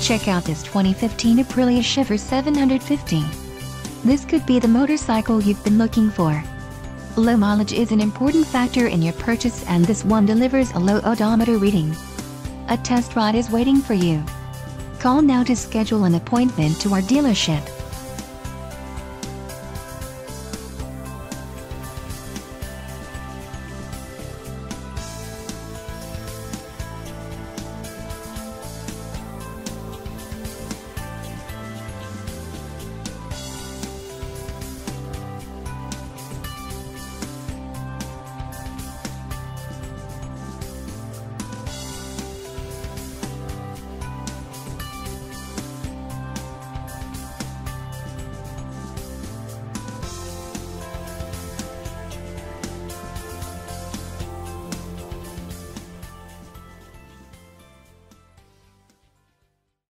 Check out this 2015 Aprilia Shiver 750. This could be the motorcycle you've been looking for. Low mileage is an important factor in your purchase and this one delivers a low odometer reading. A test ride is waiting for you. Call now to schedule an appointment to our dealership.